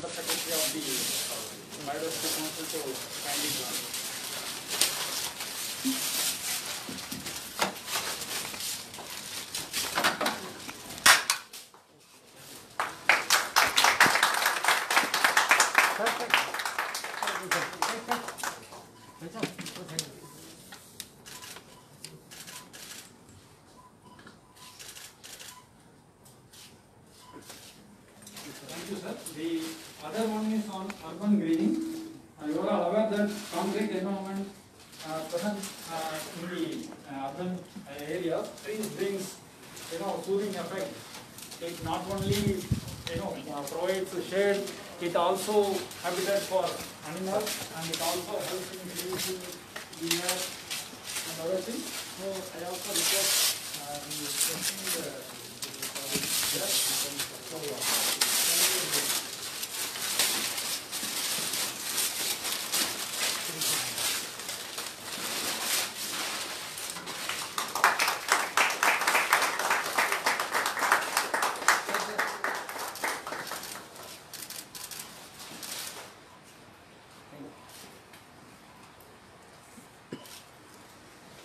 the secretary of the uh, biodiversity council to kindly join. And it also helps in reducing the air and other things. So I also request uh, the, the, yes, so, uh,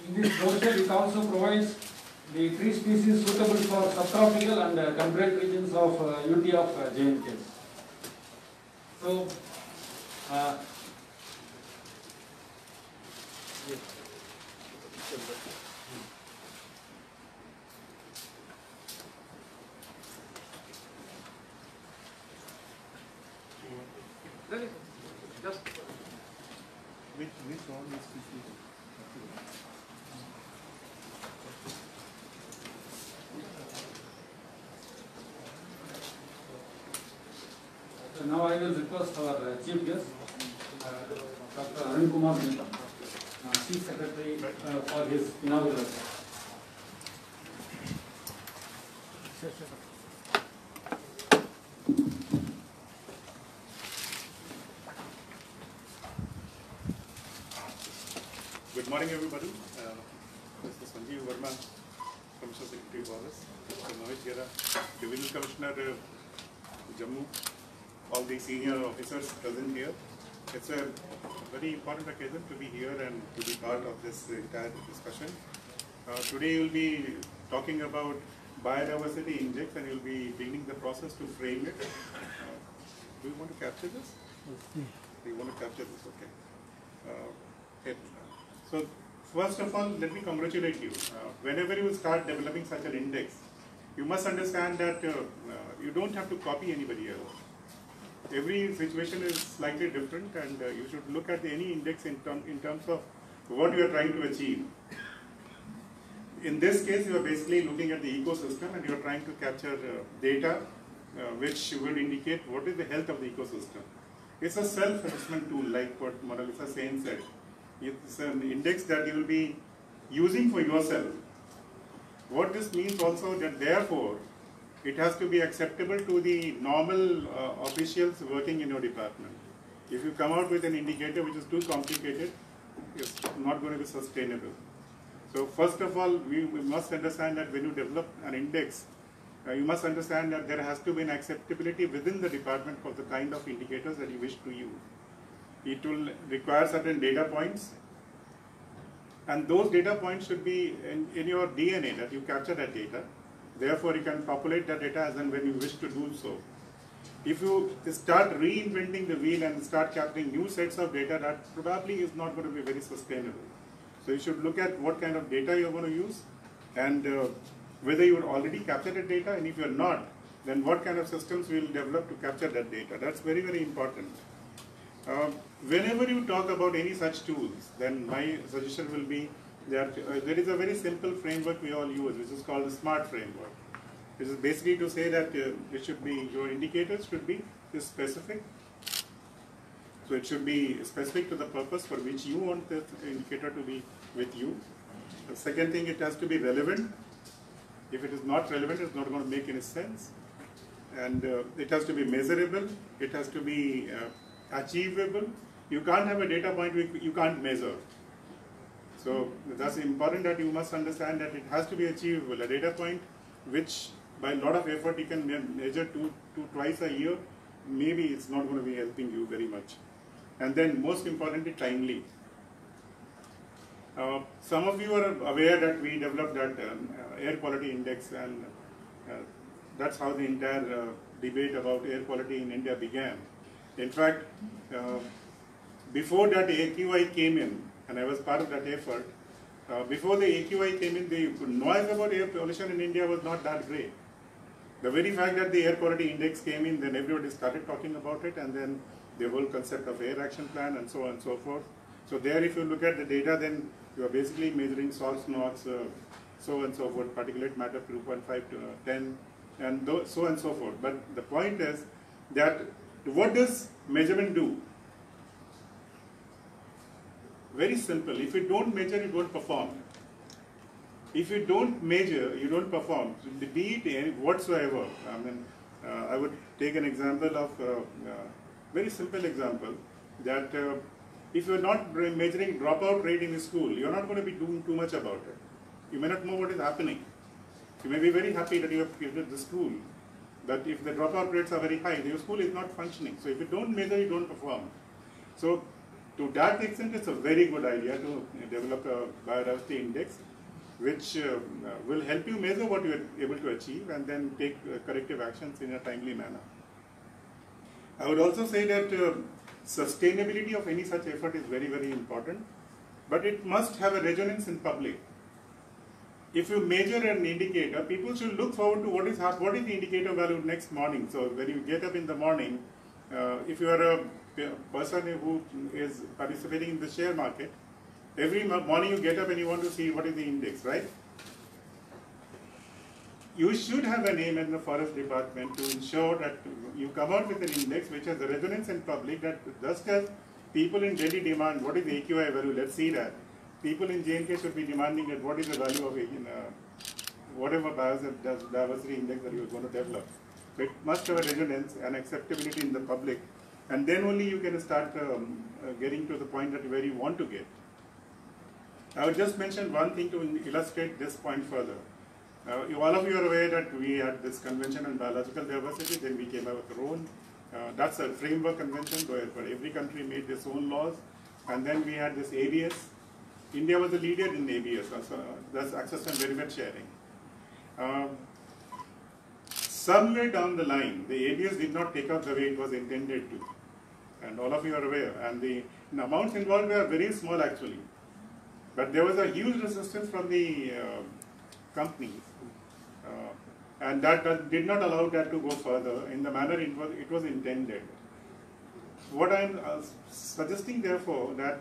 In this brochure, it also provides the tree species suitable for subtropical and uh, temperate regions of uh, UT of uh, J&K. So, uh, Which, now I will request our uh, chief guest, Dr. Arun Kumar Mehta, chief secretary uh, for his inaugural. Good morning, everybody. Uh, Mr. Sanjeev Verma, Commissioner Secretary Forest, Mr. Mohit Gera, Divisional Commissioner uh, Jammu, all the senior officers present here. It's a very important occasion to be here and to be part of this entire discussion. Uh, Today you'll be talking about biodiversity index and you'll be beginning the process to frame it. Uh, Do you want to capture this? Do you want to capture this? Okay. Uh, it- So first of all, let me congratulate you. Uh, Whenever you start developing such an index, you must understand that uh, uh, you don't have to copy anybody else. Every situation is slightly different and uh, you should look at any index in, term, in terms of what you are trying to achieve. In this case, you are basically looking at the ecosystem and you are trying to capture uh, data uh, which will indicate what is the health of the ecosystem. It's a self-assessment tool like what Mona Lisa said. It's an index that you will be using for yourself. What this means also that therefore, it has to be acceptable to the normal uh, officials working in your department. If you come out with an indicator which is too complicated, it's not going to be sustainable. So first of all, we, we must understand that when you develop an index, uh, you must understand that there has to be an acceptability within the department for the kind of indicators that you wish to use. It will require certain data points, and those data points should be in, in your DNA that you capture that data. Therefore, you can populate that data as and when you wish to do so. If you start reinventing the wheel and start capturing new sets of data, that probably is not going to be very sustainable. So you should look at what kind of data you're going to use and uh, whether you already captured the data and if you're not, then what kind of systems will develop to capture that data. That's very, very important. Um, whenever you talk about any such tools, then my suggestion will be uh, there is a very simple framework we all use, which is called the SMART framework. This is basically to say that uh, it should be, your indicators should be specific. So it should be specific to the purpose for which you want the indicator to be with you. The second thing, it has to be relevant. If it is not relevant, it's not going to make any sense. And uh, it has to be measurable. It has to be uh, achievable. You can't have a data point you can't measure. So that's important that you must understand that it has to be achievable. A data point which by a lot of effort you can measure two, two twice a year maybe it's not going to be helping you very much. And then most importantly, timely. Uh, some of you are aware that we developed that um, uh, air quality index and uh, that's how the entire uh, debate about air quality in India began. In fact, uh, before that AQI came in, and I was part of that effort, uh, before the AQI came in, the noise about air pollution in India was not that great. The very fact that the air quality index came in, then everybody started talking about it, and then the whole concept of air action plan and so on and so forth. So there, if you look at the data, then you are basically measuring SOx, NOx, uh, so and so forth, particulate matter 2.5 to uh, 10, and so on and so forth. But the point is that what does measurement do? Very simple. If you don't measure, you don't perform. If you don't measure, you don't perform. Be it whatsoever. I mean, uh, I would take an example of uh, uh, very simple example that uh, if you're not measuring dropout rate in the school, you're not going to be doing too much about it. You may not know what is happening. You may be very happy that you have created the school, but if the dropout rates are very high, your school is not functioning. So if you don't measure, you don't perform. So to that extent, it's a very good idea to develop a biodiversity index, which uh, will help you measure what you are able to achieve and then take uh, corrective actions in a timely manner. I would also say that uh, sustainability of any such effort is very, very important, but it must have a resonance in public. If you measure an indicator, people should look forward to what is what is the indicator value next morning. So when you get up in the morning, uh, if you are a person who is participating in the share market, every morning you get up and you want to see what is the index, right? You should have a name in the forest department to ensure that you come out with an index which has a resonance in public that just as people in Delhi demand what is the AQI value, let's see that. People in J&K should be demanding that what is the value of in, uh, whatever biodiversity index that you are going to develop. It must have a resonance and acceptability in the public and then only you can start um, uh, getting to the point that where you want to get. I will just mention one thing to illustrate this point further. Uh, all of you are aware that we had this convention on biological diversity, then we came up with our own. Uh, that's a framework convention where, every country made its own laws. And then we had this ABS. India was a leader in ABS, so that's access and benefit sharing. Um, somewhere down the line, the ABS did not take off the way it was intended to. And all of you are aware. And the, amounts involved were very small actually. But there was a huge resistance from the uh, companies. Uh, and that, that, did not allow that to go further in the manner it was, it was intended. What I'm uh, suggesting therefore that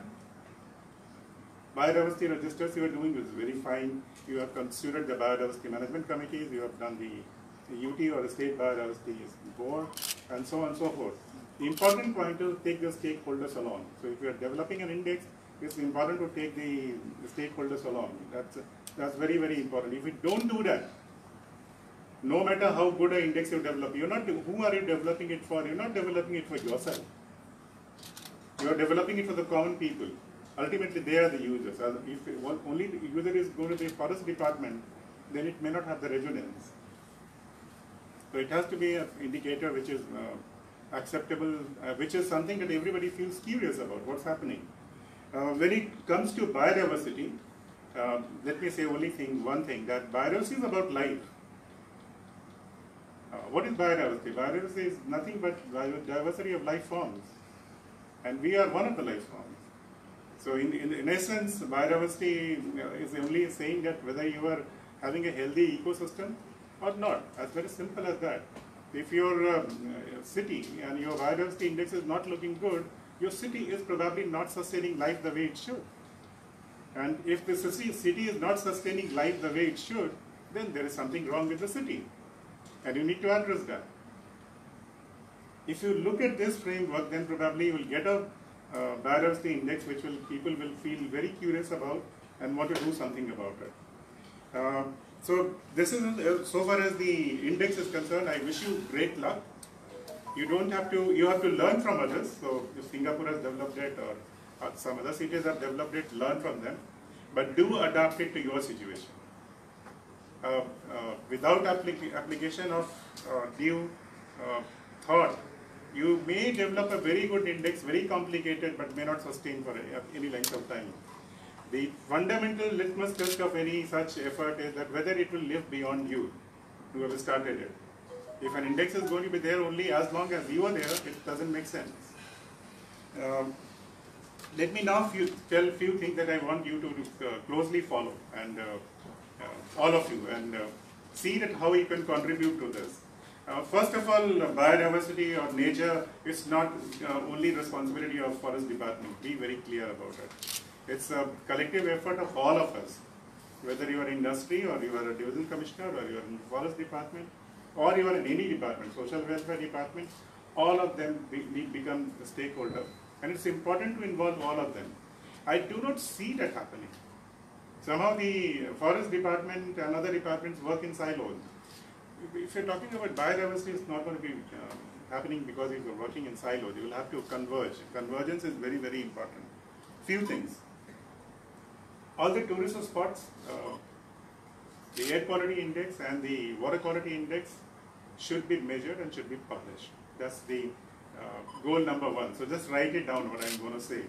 biodiversity registers you are doing is very fine. You have considered the biodiversity management committees, you have done the UT or the state biodiversity board, and so on and so forth. The important point is take the stakeholders along. So if you are developing an index, it's important to take the, the stakeholders along. That's, that's very, very important. If you don't do that, no matter how good an index you develop, you're not, who are you developing it for? You're not developing it for yourself. You're developing it for the common people. Ultimately, they are the users. If only the user is going to be forest department, then it may not have the resonance. So it has to be an indicator which is uh, acceptable, uh, which is something that everybody feels curious about, what's happening. Uh, when it comes to biodiversity, uh, let me say only thing, one thing, that biodiversity is about life. Uh, what is biodiversity? Biodiversity is nothing but diversity of life forms. And we are one of the life forms. So in, in, in essence, biodiversity uh, is only saying that whether you are having a healthy ecosystem or not. As very simple as that. If your um, city and your biodiversity index is not looking good, your city is probably not sustaining life the way it should. And if the city is not sustaining life the way it should, then there is something wrong with the city. And you need to address that. If you look at this framework, then probably you will get a uh, biodiversity index which will people will feel very curious about and want to do something about it. Uh, so this is uh, so far as the index is concerned. I wish you great luck. You don't have to. You have to learn from others. So if Singapore has developed it, or, some other cities have developed it, learn from them, but do adapt it to your situation. Uh, uh, without applic application of uh, new uh, thought, you may develop a very good index, very complicated, but may not sustain for any length of time. The fundamental litmus test of any such effort is that whether it will live beyond you, whoever started it. If an index is going to be there only as long as you are there, it doesn't make sense. Um, let me now few, tell a few things that I want you to uh, closely follow and uh, uh, all of you and uh, see that how you can contribute to this. Uh, first of all, uh, biodiversity or nature is not only responsibility of forest department. Be very clear about it. It's a collective effort of all of us, whether you are industry or you are a division commissioner or you are in forest department or you are in any department, social welfare department, all of them be, be, become a stakeholder. And it's important to involve all of them. I do not see that happening. Somehow the forest department and other departments work in silos. If- you're talking about biodiversity, it's not going to be um, happening because you're working in silos. You will have to converge. Convergence is very, very important. Few things. All the tourist spots, uh, the air quality index and the water quality index should be measured and should be published. That's the uh, goal number one. So just write it down what I'm going to say.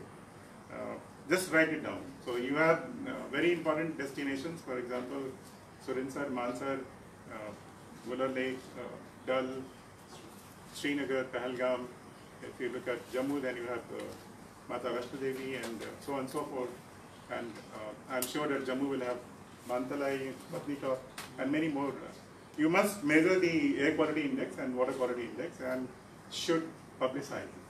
Uh, just write it down. So you have uh, very important destinations, for example, Surinsar, Mansar, uh, Lake, uh, Dal, Srinagar, Pahalgam. If you look at Jammu, then you have uh, Mata Vaishno Devi and so on and so forth. And uh, I'm sure that Jammu will have Mantalai, Patnika, and many more. You must measure the air quality index and water quality index and should publicize it.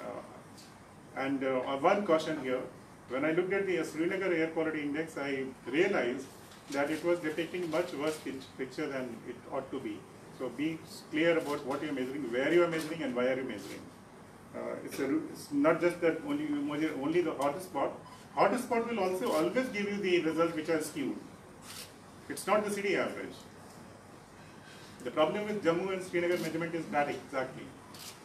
Uh, and uh, one caution here, when I looked at the Srinagar air quality index, I realized that it was depicting much worse picture than it ought to be. So be clear about what you're measuring, where you are measuring, and why are you measuring. Uh, it's, a, it's not just that only you measure only the hottest spot. Hottest spot will also always give you the results which are skewed. It's not the city average. The problem with Jammu and Srinagar measurement is that exactly.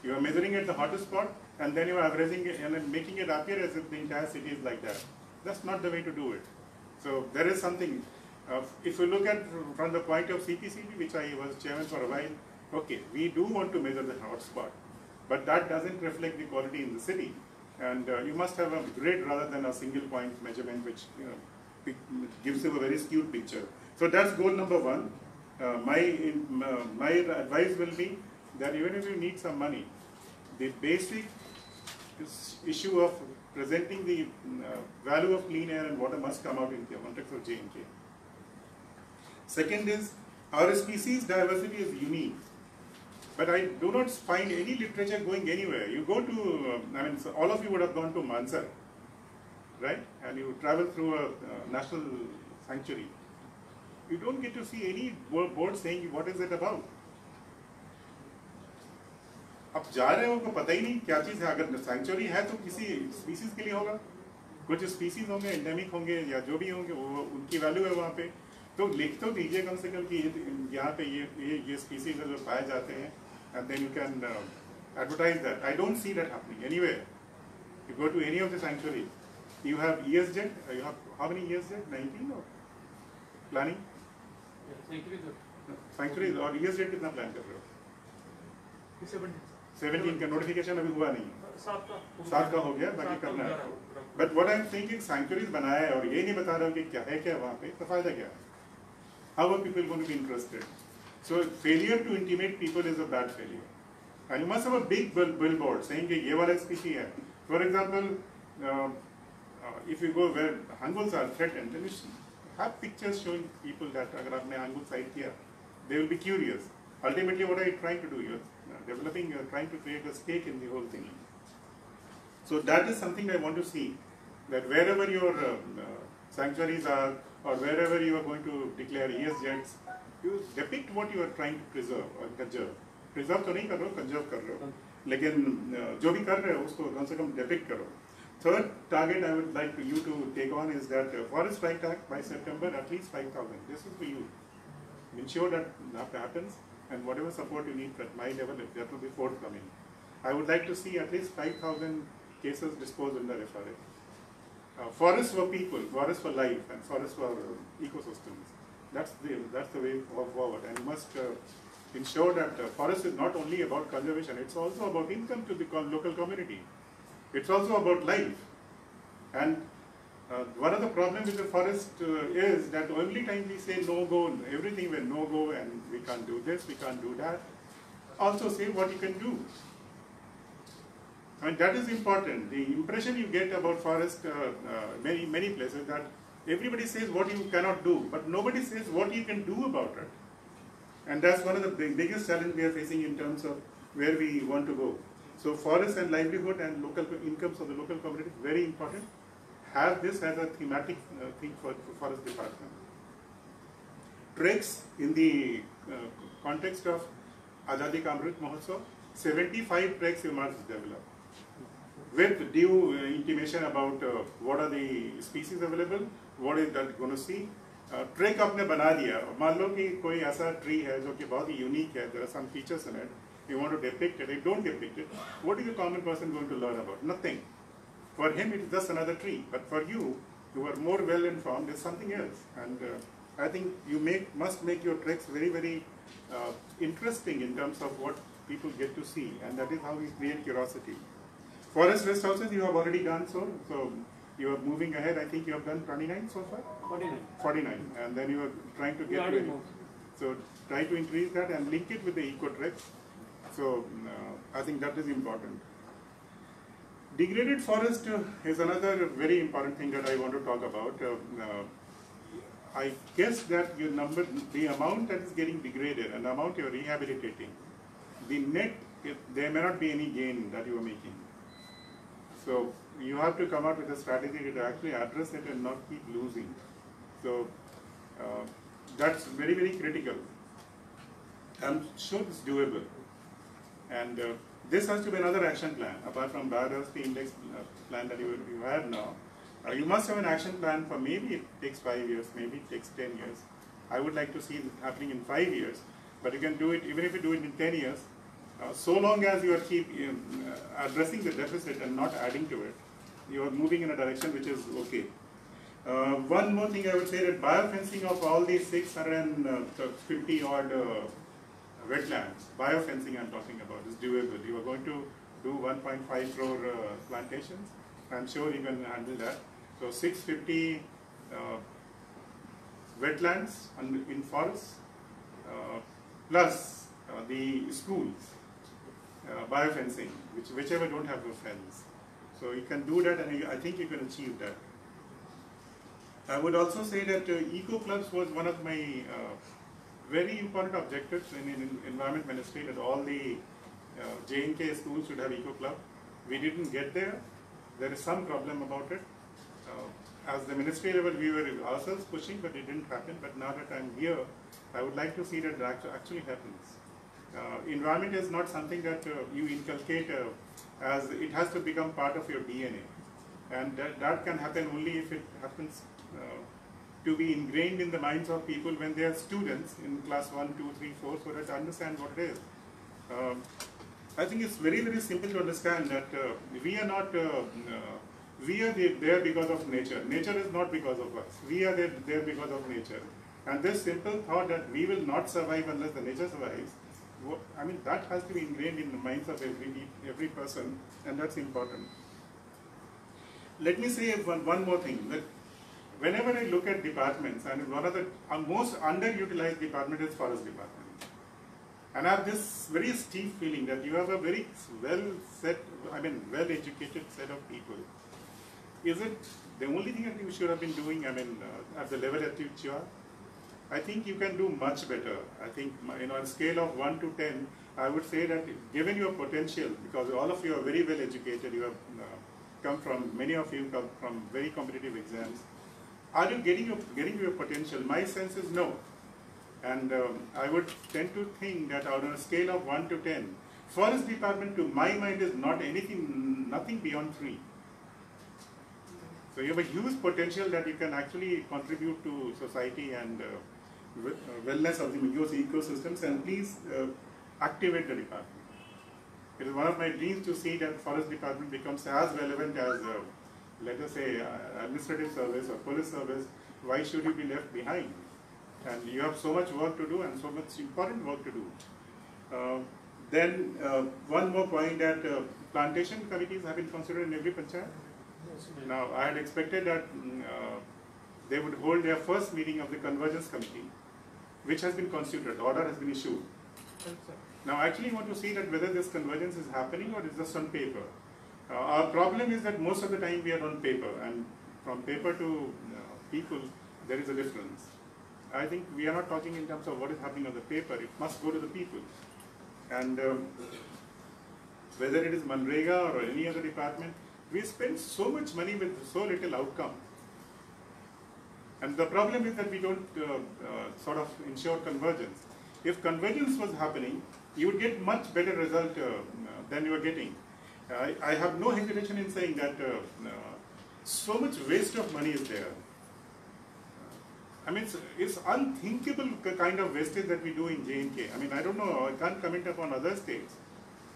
You are measuring at the hottest spot and then you are averaging it and making it appear as if the entire city is like that. That's not the way to do it. So there is something. Uh, if you look at from the point of CPCB, which I was chairman for a while, okay, we do want to measure the hotspot, but that doesn't reflect the quality in the city. And uh, you must have a grid rather than a single point measurement, which you know gives you a very skewed picture. So that's goal number one. Uh, my in, uh, my advice will be that even if you need some money, the basic issue of presenting the uh, value of clean air and water must come out in the context of J&K. Second is, our species diversity is unique. But I do not find any literature going anywhere. You go to, um, I mean, so all of you would have gone to Mansar, right? And you travel through a uh, national sanctuary. You don't get to see any board saying what is it about. अब जा रहे हो को पता ही नहीं क्या चीज़ है अगर सेंचुरी है तो किसी स्पीसीज के लिए होगा कुछ स्पीसीज होंगे एंडेमिक होंगे या जो भी होंगे वो उनकी वैल्यू है वहाँ पे तो लिख तो दीजिए कम से कम कि यहाँ पे ये ये ये स्पीसीज जो पाए जाते हैं and then you can uh, advertise that. I don't see that happening anywhere. You go to any of the sanctuaries, you have ESZ, uh, you have how many ESZ? 19 or planning? Sanctuaries और ESZ कितना plan Is रहे हो? 17 का notification अभी हुआ नहीं है सात का हो गया बाकी करना है आपको but what I am thinking sanctuaries बनाया है और ये नहीं बता रहा हूँ कि क्या है क्या वहाँ पे तो फायदा क्या है how are people going to be interested so failure to intimate people is a bad failure. And you must have a big billboard saying that ये वाला species है. For example, um, uh, if you go where hanguls are threatened, then you have pictures showing people that अगर आपने hangul sight किया, they will be curious. Ultimately, what are you trying to do? You're uh, developing, you're trying to create a stake in the whole thing. So that is something I want to see, that wherever your um, uh, sanctuaries are, or wherever you are going to declare ES you depict what you are trying to preserve or conserve preserve तो not कर conserve कर रहे हो लेकिन uh, जो भी कर रहे हो उसको कम depict करो Third target I would like you to take on is that uh, forest rights act by September at least 5,000. This is for you. Ensure that that happens and whatever support you need at my level, that will be forthcoming. I would like to see at least 5,000 cases disposed under FRA. Uh, forests for people, forests for life, and forests for uh, ecosystems. That's the that's the way for- forward. And must uh, ensure that uh, forest is not only about conservation, it's also about income to the local community. It's also about life. And uh, one of the problems with the forest uh, is that only time we say no go, everything will no go and we can't do this, we can't do that. Also say what you can do. And that is important. The impression you get about forest, uh, uh, many many places, that everybody says what you cannot do, but nobody says what you can do about it. And that's one of the big, biggest challenge we are facing in terms of where we want to go. So forest and livelihood and local incomes of the local community very important. Have this as a thematic uh, thing for, for forest department. Treks in the uh, context of Azadi Ka Mahotsav, 75 treks you must develop with due uh, intimation about uh, what are the species available, what is that going to see. Track आपने बना दिया मान लो कि कोई ऐसा tree है जो कि बहुत ही यूनिक है there are some features in it you want to depict it you don't depict it what is the common person going to learn about nothing for him it is just another tree but for you you are more well informed is something else and I think you make must make your treks very very uh, interesting in terms of what people get to see, and that is how we create curiosity. Forest rest houses you have already done so, so you are moving ahead. I think you have done 29 so far, 49. 49, and then you are trying to get already to. So try to increase that and link it with the eco treks. So uh, I think that is important. Degraded forest uh, is another very important thing that I want to talk about. Uh, uh, I guess that your number, the amount that is getting degraded and the amount you're rehabilitating, the net, it, there may not be any gain that you are making. So you have to come out with a strategy to actually address it and not keep losing. So uh, that's very, very critical. I'm sure it's doable. And uh, this has to be another action plan, apart from biodiversity index uh, plan that you, you have now. Uh, you must have an action plan for maybe it takes five years, maybe it takes 10 years. I would like to see it happening in five years, but you can do it, even if you do it in 10 years, uh, so long as you are keep um, uh, addressing the deficit and not adding to it, you are moving in a direction which is okay. Uh, one more thing I would say that biofencing of all these 650 odd uh, wetlands, biofencing I'm talking about, is doable. You are going to do 1.5 crore uh, plantations. I'm sure you can handle that. So 650 uh, wetlands and in forests, uh, plus uh, the schools, uh, biofencing, which whichever don't have a fence. So you can do that, and I think you can achieve that. I would also say that uh, eco clubs was one of my uh, very important objectives in, in environment ministry that all the uh, schools should have eco club. We didn't get there. There is some problem about it. Uh, as the ministry level, we were ourselves pushing, but it didn't happen. But now that I'm here, I would like to see that that actually happens. Uh, environment is not something that uh, you inculcate uh, as it has to become part of your DNA. And that, that can happen only if it happens uh, to be ingrained in the minds of people when they are students in class 1, 2, 3, 4, so that they understand what it is. Um, I think it's very, very simple to understand that uh, we are not, uh, uh, we are there because of nature. Nature is not because of us. We are there, there because of nature. And this simple thought that we will not survive unless the nature survives, I mean, that has to be ingrained in the minds of every, every person, and that's important. Let me say one, one more thing, that whenever I look at departments, and one of the most underutilized department is forest department. And I have this very steep feeling that you have a very well set, I mean, well educated set of people. Is it the only thing that you should have been doing, I mean, uh, at the level at which you are? I think you can do much better. I think, you know, on a scale of 1 to 10, I would say that given your potential, because all of you are very well educated, you have uh, come from, many of you come from very competitive exams, are you getting your, getting your potential? My sense is no. And um, I would tend to think that on a scale of 1 to 10, forest department to my mind is not anything, nothing beyond 3. So you have a huge potential that you can actually contribute to society and uh, wellness of the Migos ecosystems and please uh, activate the department. It is one of my dreams to see that forest department becomes as relevant as, uh, let us say, uh, administrative service or police service. Why should you be left behind? And you have so much work to do and so much important work to do. Uh, then uh, one more point that uh, plantation committees have been considered in every panchayat. Now I had expected that mm, uh, they would hold their first meeting of the convergence committee, which has been constituted. Order has been issued. Now I actually want to see that whether this convergence is happening or is just on paper. Uh, our problem is that most of the time we are on paper, and from paper to uh, people there is a difference. I think we are not talking in terms of what is happening on the paper. It must go to the people. And um, whether it is Manrega or any other department, we spend so much money with so little outcome. And the problem is that we don't uh, uh, sort of ensure convergence. If convergence was happening, you would get much better result uh, than you are getting. I, I have no hesitation in saying that so much waste of money is there. I mean, it's, it's unthinkable kind of wastage that we do in J&K. I mean, I don't know, I can't comment upon other states.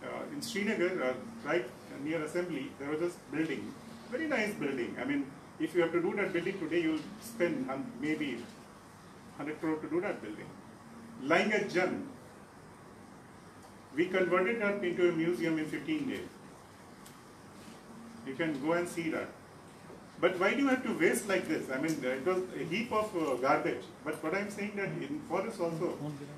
Uh, in Srinagar, uh, right near assembly, there was this building, very nice building. I mean, if you have to do that building today, you'll spend maybe 100 crore to do that building. Lying at Jan, we converted that into a museum in 15 days. You can go and see that. But why do you have to waste like this? I mean, it was a heap of uh, garbage. But what I'm saying that in forests also,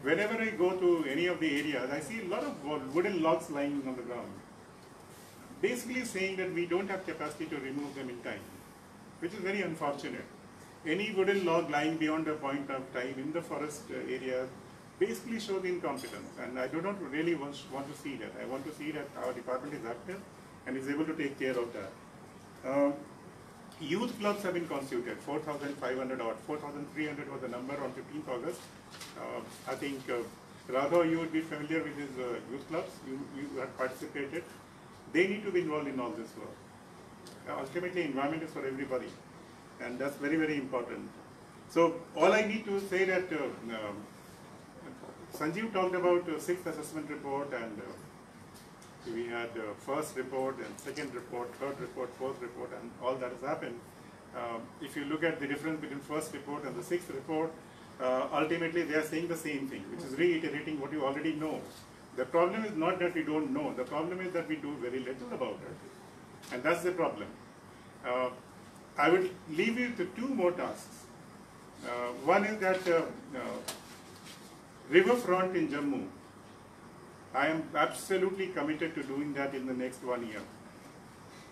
whenever I go to any of the areas, I see a lot of wooden logs lying on the ground. Basically saying that we don't have capacity to remove them in time, which is very unfortunate. Any wooden log lying beyond a point of time in the forest uh, area basically shows incompetence. And I do not really want, want to see that. I want to see that our department is active and is able to take care of that. Um, Youth clubs have been constituted, 4,500 or 4,300 was the number on 15th August. Uh, I think uh, Raghav, you would be familiar with his uh, youth clubs, you, you had participated. They need to be involved in all this work. Uh, ultimately, environment is for everybody, and that's very, very important. So, all I need to say that uh, um, Sanjeev talked about uh, sixth assessment report and uh, we had uh, first report and second report, third report, fourth report, and all that has happened. Um, if you look at the difference between first report and the sixth report, uh, ultimately they are saying the same thing, which is reiterating what you already know. The problem is not that we don't know, the problem is that we do very little about it. And that's the problem. Uh, I would leave you to two more tasks. Uh, one is that uh, uh, riverfront in Jammu, I am absolutely committed to doing that in the next one year.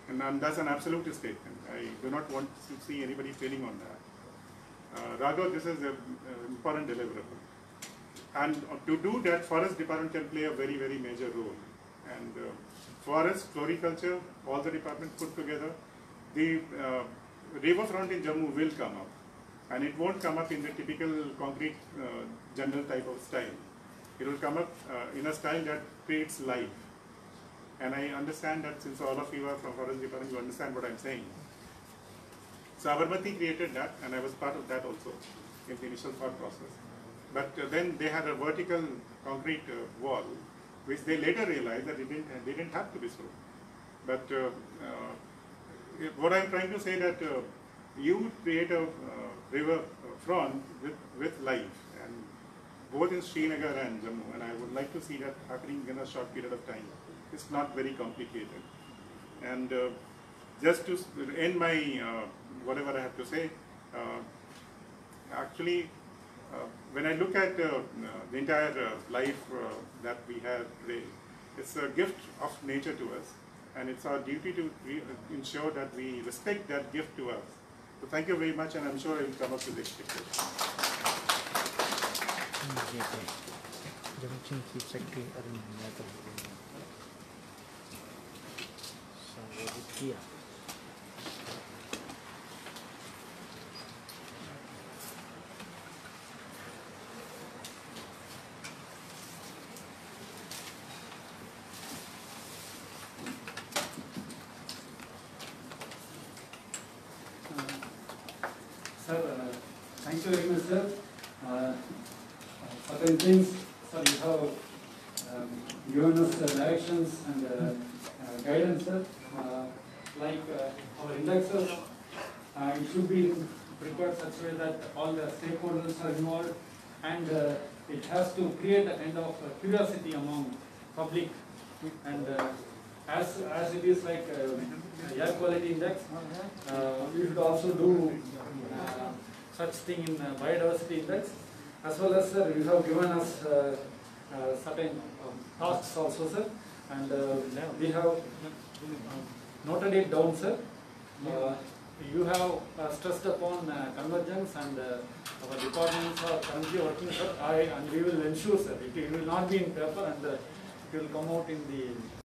And that's an absolute statement. I do not want to see anybody failing on that. Uh, Raghav, this is an important deliverable. And uh, to do that, forest department can play a very, very major role. And uh, forest, floriculture, all the departments put together, the uh, riverfront in Jammu will come up. And it won't come up in the typical concrete uh, jungle type of style. It will come up uh, in a style that creates life. And I understand that since all of you are from forest department, you understand what I'm saying. So created that, and I was part of that also in the initial thought process. But uh, then they had a vertical concrete uh, wall, which they later realized that it didn't, they didn't have to be so. But uh, uh, what I'm trying to say that uh, you create a uh, river front with, with life, and both in Srinagar and Jammu, and I would like to see that happening in a short period of time. It's not very complicated. And uh, just to end my uh, whatever I have to say, uh, actually, uh, when I look at uh, uh, the entire uh, life uh, that we have today, it's a gift of nature to us, and it's our duty to re- ensure that we respect that gift to us. So thank you very much, and I'm sure will come up with expectations. Junction um, given us the directions and uh, uh, guidance, sir. Uh, Like uh, our indexes, it should be prepared such way that all the stakeholders are involved and it has to create a kind of curiosity among public and as, as it is like uh, air quality index, uh, we should also do uh, such thing in biodiversity index. As well as, sir, you have given us certain um, tasks also, sir. And uh, we have um, noted it down, sir. Uh, You have uh, stressed upon uh, convergence and uh, our departments are currently working, sir. I, and we will ensure, sir, it it will not be in paper and uh, it will come out in the